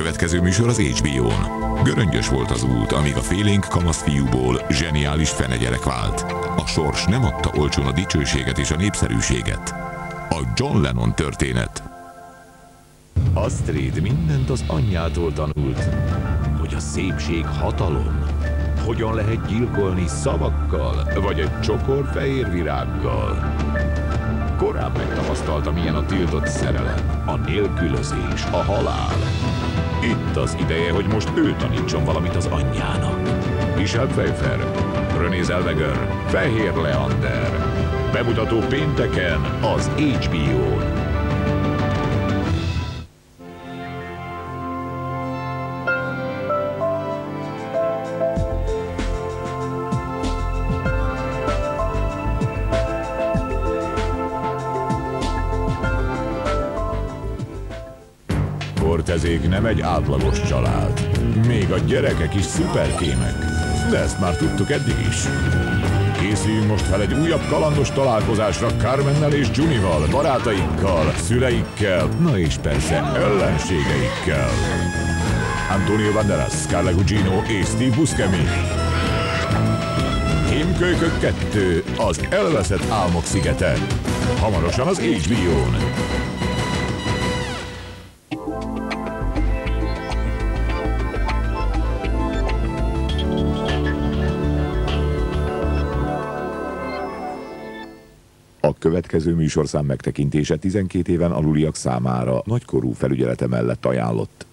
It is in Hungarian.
következő műsor az HBO-n. Göröngyös volt az út, amíg a félénk kamasz fiúból zseniális fenegyerek vált. A sors nem adta olcsón a dicsőséget és a népszerűséget. A John Lennon történet. Astrid mindent az anyjától tanult, hogy a szépség hatalom. Hogyan lehet gyilkolni szavakkal, vagy egy csokor fehér virággal. Korábban megtapasztalta, milyen a tiltott szerelem, a nélkülözés, a halál. Itt az ideje, hogy most ő tanítson valamit az anyjának. Michel Pfeiffer, René Zellweger, Fehér Leander. Bemutató pénteken az HBO-n. Cortezék nem egy átlagos család. Még a gyerekek is szuperkémek. De ezt már tudtuk eddig is. Készüljünk most fel egy újabb kalandos találkozásra Carmennel és Junival, barátainkkal, szüleikkel, na és persze ellenségeikkel. Antonio Banderas, Carla Gugino és Steve Buscemi. Kémkölykök 2, az elveszett álmok szigete. Hamarosan az HBO-n. A következő műsorszám megtekintése 12 éven aluliak számára nagykorú felügyelete mellett ajánlott.